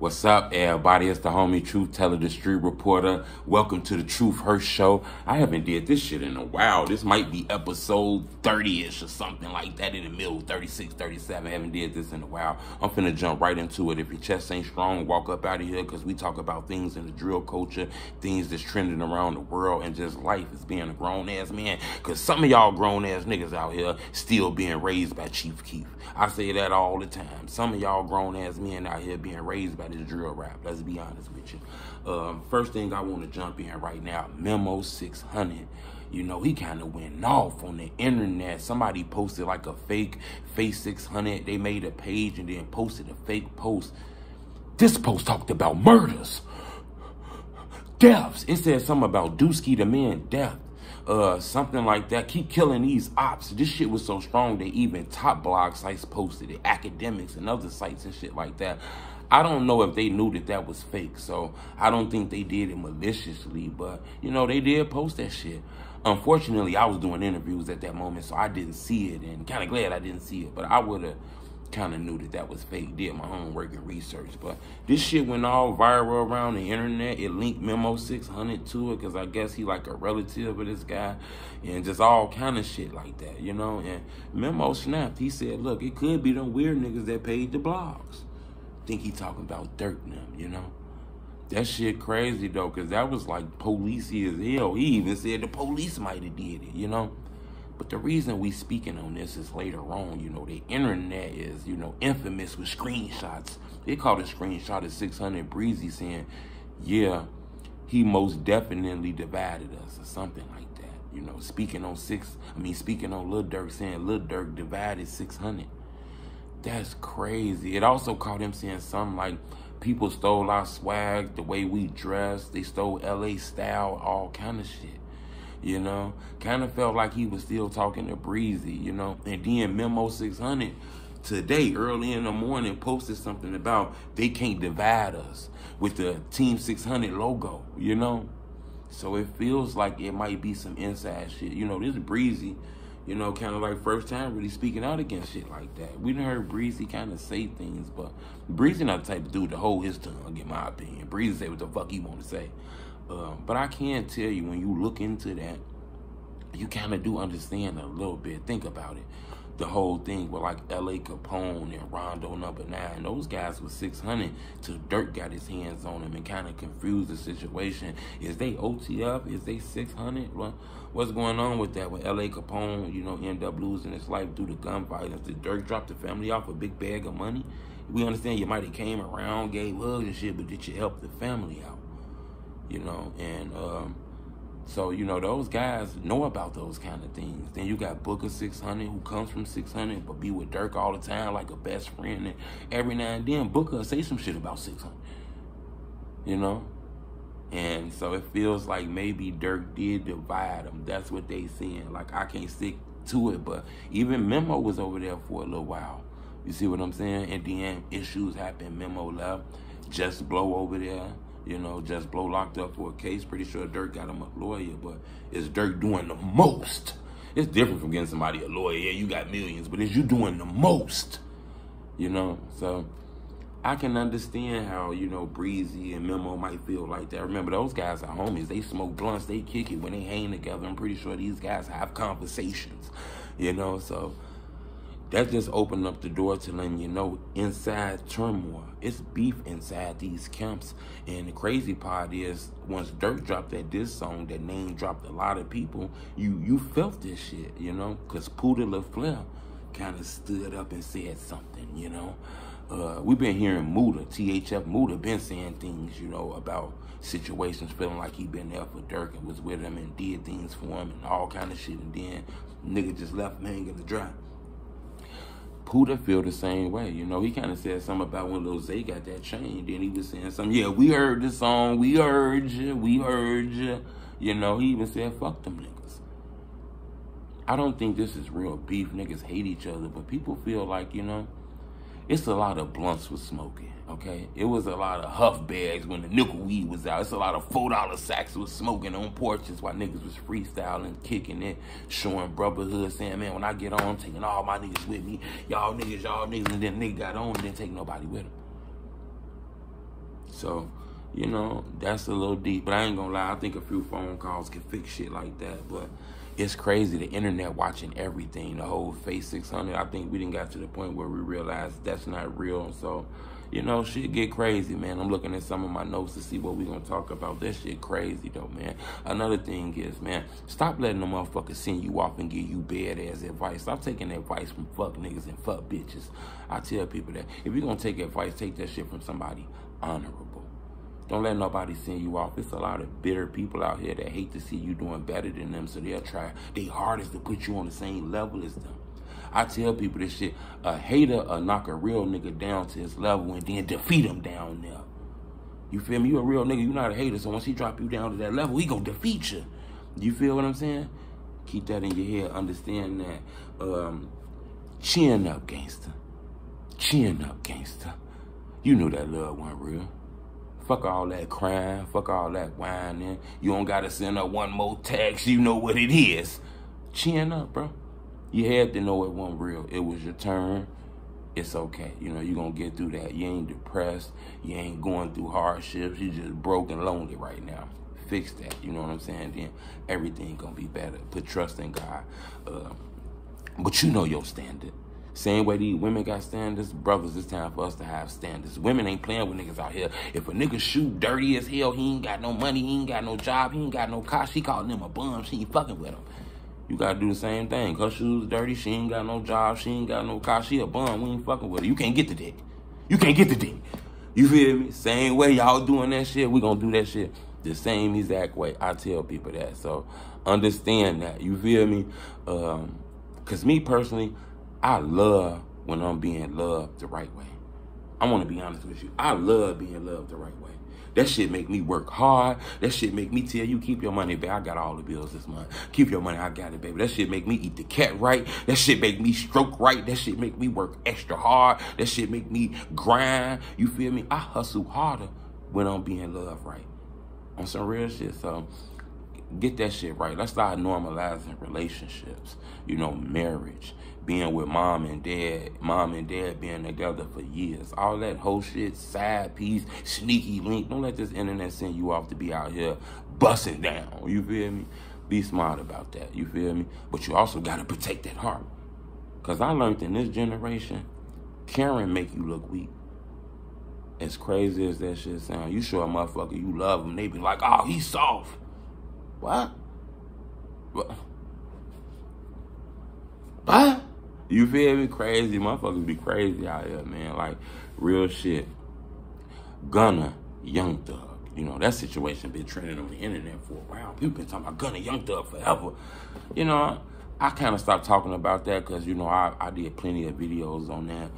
What's up, everybody? It's the homie Truth Teller, the Street Reporter. Welcome to the Truth Hurt Show. I haven't did this shit in a while. This might be episode 30-ish or something like that in the middle, 36, 37. I haven't did this in a while. I'm finna jump right into it. If your chest ain't strong, walk up out of here because we talk about things in the drill culture, things that's trending around the world, and just life as being a grown-ass man. Because some of y'all grown-ass niggas out here still being raised by Chief Keef. I say that all the time. Some of y'all grown-ass men out here being raised by this drill rap. Let's be honest with you. Um, first thing I want to jump in right now, Memo 600. You know, he kind of went off on the internet. Somebody posted like a fake Face 600. They made a page and then posted a fake post. This post talked about murders, deaths. It said something about Dusky the man, death uh, something like that. Keep killing these ops. This shit was so strong that even top blog sites posted it, Akademiks and other sites and shit like that. I don't know if they knew that that was fake, so I don't think they did it maliciously, but you know, they did post that shit. Unfortunately, I was doing interviews at that moment, so I didn't see it, and kind of glad I didn't see it, but I would have kind of knew that that was fake. Did my homework and research, but this shit went all viral around the internet. It linked Memo 600 to it because I guess he like a relative of this guy, and just all kind of shit like that, you know. And Memo snapped. He said, "Look, it could be them weird niggas that paid the blogs." Think he talking about Durk them, you know. That shit crazy though, cause that was like policey as hell. He even said the police might have did it, you know. But the reason we speaking on this is later on, you know, the internet is, you know, infamous with screenshots. They called a screenshot of 600 Breezy saying, yeah, he most definitely divided us or something like that. You know, speaking on six, I mean, speaking on Lil Durk saying Lil Durk divided 600. That's crazy. It also caught him saying something like, people stole our swag, the way we dress, they stole LA style, all kind of shit you know. Kind of felt like he was still talking to Breezy, you know. And then Memo 600 today, early in the morning, posted something about they can't divide us with the Team 600 logo, you know. So it feels like it might be some inside shit. You know, this Breezy, you know, kind of like first time really speaking out against shit like that. We done heard Breezy kind of say things, but Breezy not the type of dude to hold his tongue, in my opinion. Breezy say what the fuck he want to say. Um, but I can tell you when you look into that, you kind of do understand a little bit. Think about it. The whole thing with like L.A. Capone and Rondo number nine, those guys were 600 till Durk got his hands on them and kind of confused the situation. Is they OTF? Is they 600? What, what's going on with that? With L.A. Capone, you know, end up losing his life due to gun violence. Did Durk drop the family off a big bag of money? We understand you might have came around, gave hugs and shit, but did you help the family out? you know, and um, so you know those guys know about those kind of things. Then you got Booka 600 who comes from 600 but be with Durk all the time like a best friend, and every now and then Booka say some shit about 600, you know. And so it feels like maybe Durk did divide them. That's what they saying. Like I can't stick to it, but even Memo was over there for a little while. You see what I'm saying? And then issues happened. Memo left. Just blow over there. You know, just blow locked up for a case. Pretty sure Durk got him a lawyer, but is Durk doing the most? It's different from getting somebody a lawyer. Yeah, you got millions, but is you doing the most? You know, so I can understand how, you know, Breezy and Memo might feel like that. Remember, those guys are homies. They smoke blunts, they kick it when they hang together. I'm pretty sure these guys have conversations, you know, so that just opened up the door to letting you know inside turmoil. It's beef inside these camps. And the crazy part is once Durk dropped that diss song that name dropped a lot of people, you you felt this shit, you know? Cause Poodle LaFleur kind of stood up and said something, you know? Uh, we've been hearing Muda, THF Muda, been saying things, you know, about situations, feeling like he been there for Durk and was with him and did things for him and all kind of shit. And then nigga just left him hanging the dry. Puda feel the same way. You know, he kind of said something about when Lil Zay got that chain. Then he was saying something, yeah, we heard the song, we heard you, we heard you. You know, he even said, fuck them niggas. I don't think this is real beef. Niggas hate each other, but people feel like, you know, it's a lot of blunts with smoking, okay? It was a lot of huff bags when the nickel weed was out. It's a lot of $4 sacks with smoking on porches while niggas was freestyling, kicking it, showing brotherhood, saying, man, when I get on, I'm taking all my niggas with me. Y'all niggas, y'all niggas, and then nigga got on and didn't take nobody with him. So, you know, that's a little deep. But I ain't gonna lie, I think a few phone calls can fix shit like that. But it's crazy, the internet watching everything, the whole Face 600. I think we didn't got to the point where we realized that's not real. So, you know, shit get crazy, man. I'm looking at some of my notes to see what we gonna talk about. That shit crazy though, man. Another thing is, man, stop letting the motherfuckers send you off and give you bad ass advice. Stop taking advice from fuck niggas and fuck bitches. I tell people that if you're gonna take advice, take that shit from somebody honorable. Don't let nobody send you off. It's a lot of bitter people out here that hate to see you doing better than them, so they'll try their hardest to put you on the same level as them. I tell people this shit. A hater will knock a real nigga down to his level and then defeat him down there. You feel me? You a real nigga. You not a hater. So once he drop you down to that level, he gonna defeat you. You feel what I'm saying? Keep that in your head. Understand that. Um, chin up, gangster. Chin up, gangster. You knew that love wasn't real. Fuck all that crying. Fuck all that whining. You don't gotta send up one more text. You know what it is. Chin up, bro. You had to know it wasn't real. It was your turn. It's okay. You know, you're going to get through that. You ain't depressed. You ain't going through hardships. You just broke and lonely right now. Fix that. You know what I'm saying? Then everything going to be better. Put trust in God. Uh, but you know your standard. Same way these women got standards, brothers, it's time for us to have standards. Women ain't playing with niggas out here. If a nigga shoot dirty as hell, he ain't got no money, he ain't got no job, he ain't got no car, she calling him a bum, she ain't fucking with him. You gotta do the same thing. Her shoes dirty. She ain't got no job. She ain't got no car. She a bum. We ain't fucking with her. You can't get the dick. You can't get the dick. You feel me? Same way y'all doing that shit. We gonna do that shit the same exact way. I tell people that. So understand that. You feel me? Um, Cause me personally, I love when I'm being loved the right way. I want to be honest with you. I love being loved the right way. That shit make me work hard. That shit make me tell you, keep your money, baby. I got all the bills this month. Keep your money, I got it, baby. That shit make me eat the cat right. That shit make me stroke right. That shit make me work extra hard. That shit make me grind. You feel me? I hustle harder when I'm being loved right. On some real shit. So get that shit right. Let's start normalizing relationships. You know, marriage being with mom and dad, mom and dad being together for years. All that whole shit, side piece, sneaky link. Don't let this internet send you off to be out here busting down. You feel me? Be smart about that. You feel me? But you also got to protect that heart. Because I learned in this generation, Karen make you look weak. As crazy as that shit sound, you show a motherfucker you love him, they be like, oh, he's soft. What? What? What? You feel me? Crazy. Motherfuckers be crazy out here, man. Like, real shit. Gunna, Young Thug. You know, that situation been trending on the internet for a while. People been talking about Gunna, Young Thug forever. You know, I kind of stopped talking about that because, you know, I, I did plenty of videos on that.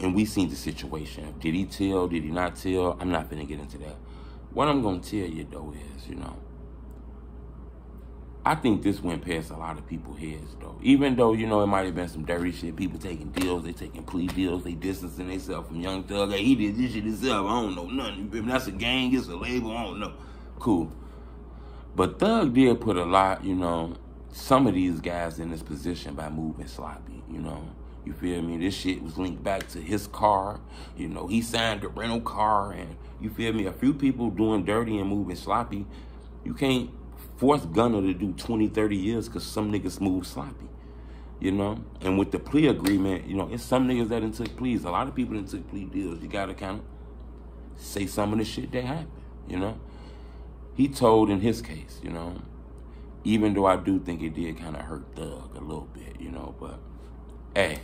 And we seen the situation. Did he tell? Did he not tell? I'm not finna get into that. What I'm gonna tell you, though, is, you know, I think this went past a lot of people's heads though. Even though, you know, it might have been some dirty shit, people taking deals, they taking plea deals, they distancing themselves from Young Thug. Hey, he did this shit himself. I don't know nothing. That's a gang, it's a label, I don't know. Cool. But Thug did put a lot, you know, some of these guys in this position by moving sloppy, you know. You feel me? This shit was linked back to his car. You know, he signed a rental car and you feel me? A few people doing dirty and moving sloppy. You can't force Gunna to do 20, 30 years because some niggas move sloppy. You know? And with the plea agreement, you know, it's some niggas that didn't took pleas. A lot of people didn't took plea deals. You gotta kind of say some of the shit that happened, you know? He told in his case, you know, even though I do think it did kind of hurt Thug a little bit, you know, but hey,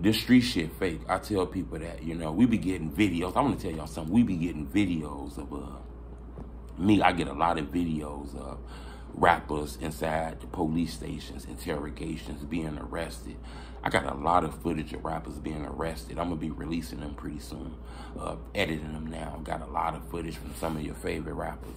this street shit fake. I tell people that, you know, we be getting videos. I want to tell y'all something. We be getting videos of uh me, I get a lot of videos of rappers inside the police stations, interrogations, being arrested. I got a lot of footage of rappers being arrested. I'm gonna be releasing them pretty soon, uh, editing them now. Got a lot of footage from some of your favorite rappers.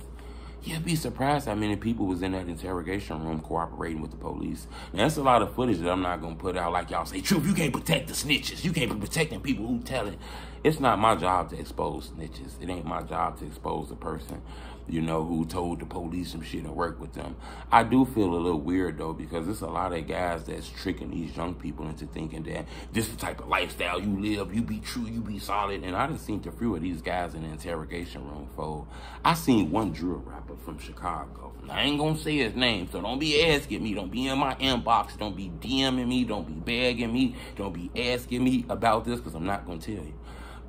You'd be surprised how many people was in that interrogation room cooperating with the police. Now, that's a lot of footage that I'm not gonna put out. Like y'all say, truth, you can't protect the snitches. You can't be protecting people who tell it. it's not my job to expose snitches. It ain't my job to expose a person you know, who told the police some shit and work with them. I do feel a little weird though because there's a lot of guys that's tricking these young people into thinking that this is the type of lifestyle you live, you be true, you be solid. And I done seen a few of these guys in the interrogation room for. I seen one drill rapper from Chicago. I ain't gonna say his name, so don't be asking me. Don't be in my inbox. Don't be DMing me. Don't be begging me. Don't be asking me about this because I'm not gonna tell you.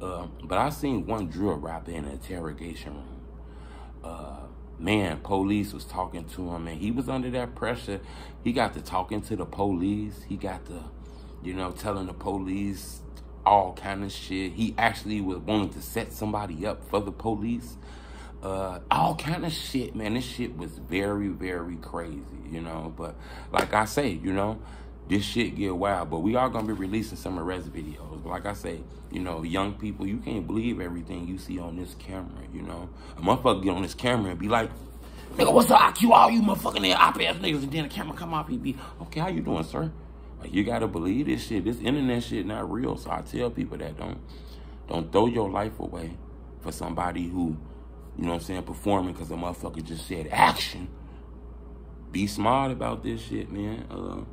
Uh, but I seen one drill rapper in an interrogation room uh, man, police was talking to him and he was under that pressure. He got to talking to the police. He got to, you know, telling the police all kind of shit. He actually was wanting to set somebody up for the police. Uh, all kind of shit, man. This shit was very, very crazy, you know. But like I say, you know, this shit get wild. But we are gonna be releasing some arrest videos. But like I say, you know, young people, you can't believe everything you see on this camera, you know. A motherfucker get on this camera and be like, nigga, what's up, IQ, all you motherfucking op ass niggas, and then the camera come off, he be, okay, how you doing, sir? Like, you gotta believe this shit. This internet shit not real. So I tell people that don't, don't throw your life away for somebody who, you know what I'm saying, performing because a motherfucker just said action. Be smart about this shit, man. Uh,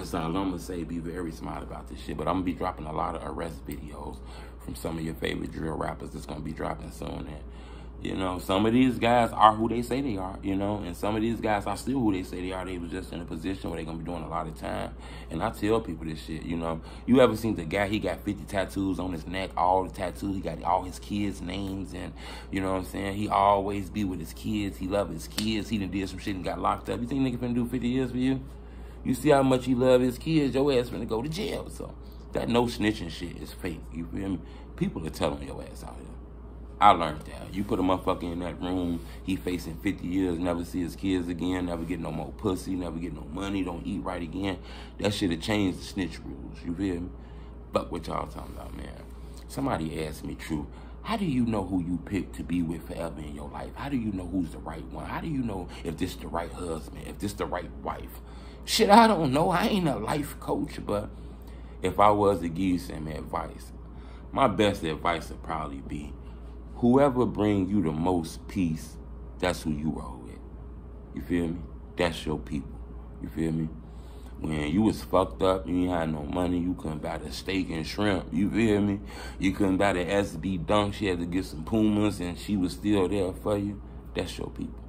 that's I'm gonna say. Be very smart about this shit. But I'm gonna be dropping a lot of arrest videos from some of your favorite drill rappers that's gonna be dropping soon. And you know, some of these guys are who they say they are, you know, and some of these guys are still who they say they are. They was just in a position where they're gonna be doing a lot of time. And I tell people this shit, you know. You ever seen the guy, he got 50 tattoos on his neck, all the tattoos, he got all his kids' names and you know what I'm saying? He always be with his kids, he love his kids, he done did some shit and got locked up. You think nigga finna do 50 years for you? You see how much he love his kids, your ass finna go to jail. So that no snitching shit is fake. You feel me? People are telling your ass out here. I learned that. You put a motherfucker in that room, he facing 50 years, never see his kids again, never get no more pussy, never get no money, don't eat right again. That should have changed the snitch rules. You feel me? But what y'all talking about, man? Somebody asked me, True, how do you know who you pick to be with forever in your life? How do you know who's the right one? How do you know if this the right husband, if this the right wife? Shit, I don't know. I ain't a life coach, but if I was to give you some advice, my best advice would probably be whoever bring you the most peace, that's who you roll with. You feel me? That's your people. You feel me? When you was fucked up, you ain't had no money, you couldn't buy the steak and shrimp, you feel me? You couldn't buy the SB dunk, she had to get some Pumas and she was still there for you. That's your people.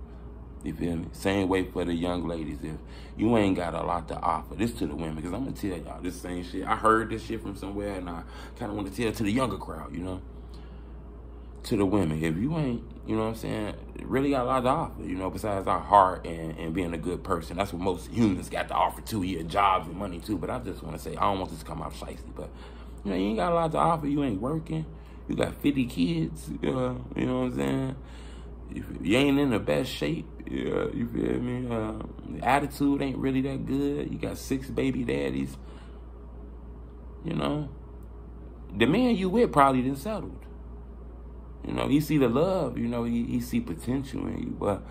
You feel me? Same way for the young ladies. If you ain't got a lot to offer, this to the women, because I'm going to tell y'all this same shit. I heard this shit from somewhere, and I kind of want to tell to the younger crowd, you know? To the women. If you ain't, you know what I'm saying, really got a lot to offer, you know, besides our heart and, and being a good person. That's what most humans got to offer too, your jobs and money too. But I just want to say, I don't want this to come out shiesty, but, you know, you ain't got a lot to offer. You ain't working. You got 50 kids, uh, you know what I'm saying? You, ain't in the best shape. Yeah, you feel me? Uh, attitude ain't really that good. You got six baby daddies. You know, the man you with probably didn't settled. You know, he see the love. You know, he, he see potential in you, but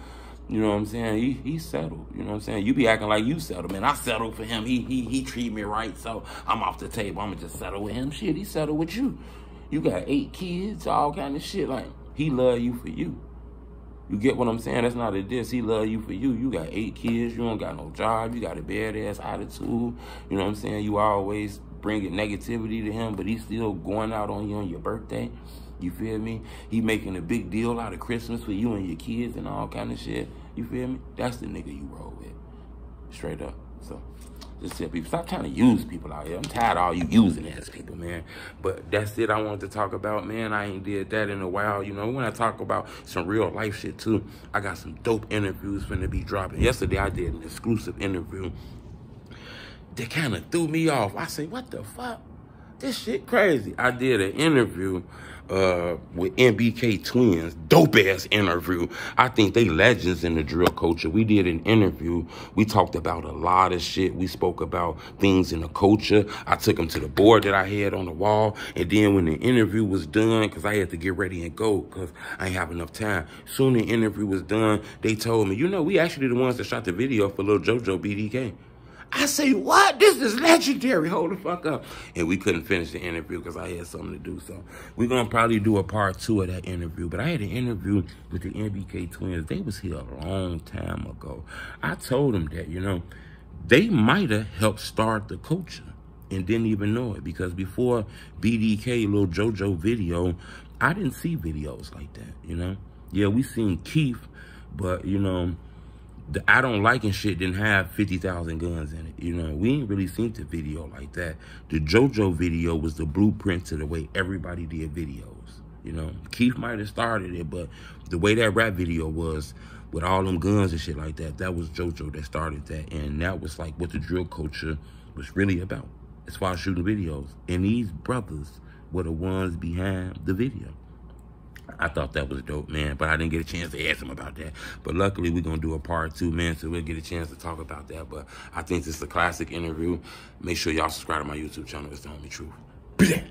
you know what I'm saying? He he settled. You know what I'm saying? You be acting like you settled, man. I settled for him. He he he treat me right, so I'm off the table. I'ma just settle with him. Shit, he settled with you. You got eight kids, all kind of shit. Like he love you for you. You get what I'm saying? That's not a diss. He love you for you. You got eight kids. You don't got no job. You got a badass attitude. You know what I'm saying? You always bringing negativity to him, but he's still going out on you on your birthday. You feel me? He making a big deal out of Christmas for you and your kids and all kind of shit. You feel me? That's the nigga you roll with. Straight up. So just tell people, stop trying to use people out here. I'm tired of all you using ass people, man. But that's it I wanted to talk about, man. I ain't did that in a while. You know, when I talk about some real life shit too, I got some dope interviews finna be dropping. Yesterday I did an exclusive interview that kind of threw me off. I say, what the fuck? This shit crazy. I did an interview uh, with MBK Twins, dope ass interview. I think they legends in the drill culture. We did an interview. We talked about a lot of shit. We spoke about things in the culture. I took them to the board that I had on the wall. And then when the interview was done, because I had to get ready and go because I ain't have enough time. Soon the interview was done, they told me, you know, we actually the ones that shot the video for Little JoJo BDK. I say, what? This is legendary. Hold the fuck up. And we couldn't finish the interview because I had something to do. So we're going to probably do a part two of that interview. But I had an interview with the NBK twins. They was here a long time ago. I told them that, you know, they might have helped start the culture and didn't even know it because before BDK, little JoJo video, I didn't see videos like that, you know? Yeah, we seen Keef, but, you know, the I don't like and shit didn't have 50,000 guns in it. You know, we ain't really seen the video like that. The JoJo video was the blueprint to the way everybody did videos. You know, Keef might have started it, but the way that rap video was with all them guns and shit like that, that was JoJo that started that. And that was like what the drill culture was really about as far as shooting videos. And these brothers were the ones behind the video. I thought that was a dope, man, but I didn't get a chance to ask him about that. But luckily, we're going to do a part two, man, so we'll get a chance to talk about that. But I think this is a classic interview. Make sure y'all subscribe to my YouTube channel. It's the Homie Truth.